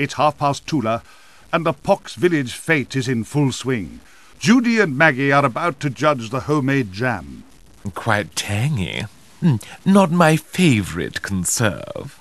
It's half past Tula, and the Pox village fete is in full swing. Judy and Maggie are about to judge the homemade jam. Quite tangy. Hmm. Not my favourite conserve.